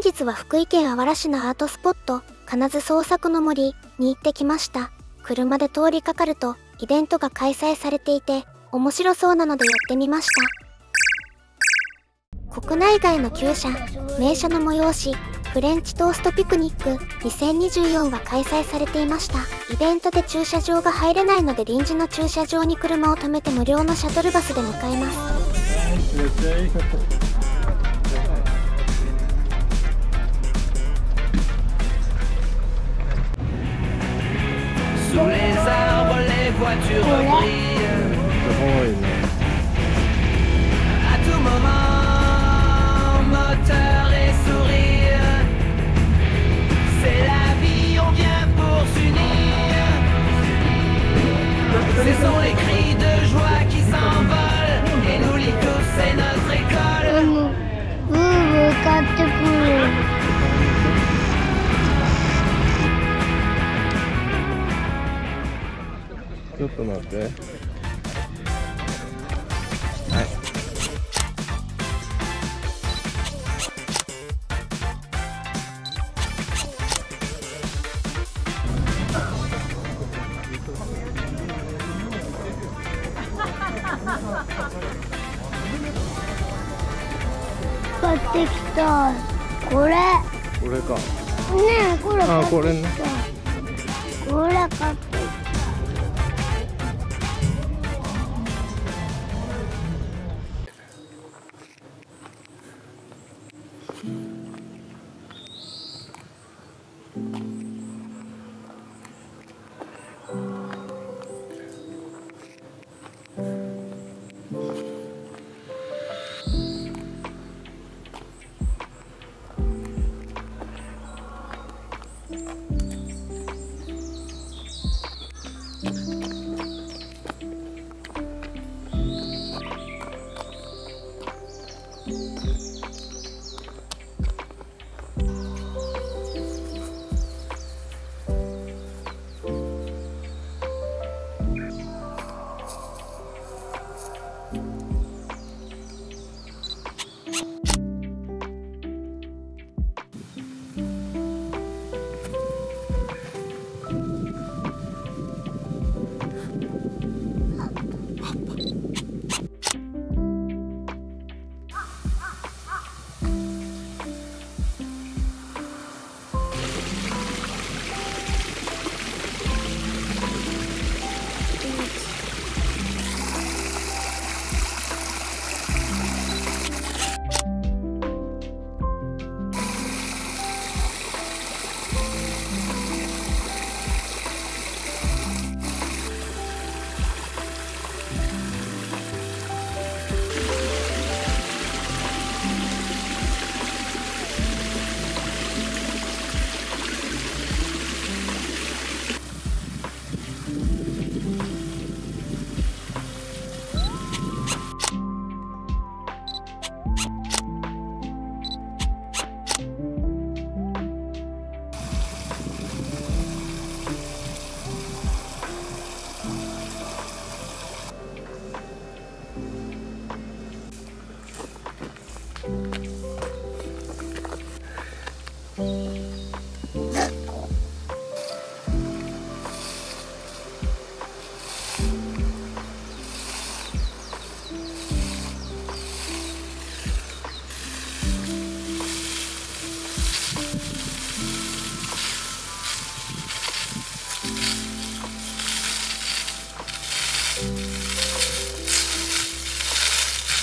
本日は福井県あわら市のアートスポット、金津創作の森に行ってきました。車で通りかかると、イベントが開催されていて、面白そうなので寄ってみました。国内外の厩舎、名車の催し、フレンチトーストピクニック2024が開催されていました。イベントで駐車場が入れないので臨時の駐車場に車を止めて無料のシャトルバスで向かいます。Sous les arbres, les voitures brillent. À tout moment, moteur et sourire. C'est la vie, on vient pour s'unir. Ce sont les cris de joie qui s'envolent. ちょっと待って。はい。買ってきた。これ。これか。ねえこれあこれね。これ買って Mm-hmm.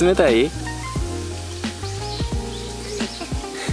冷たい？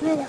上だ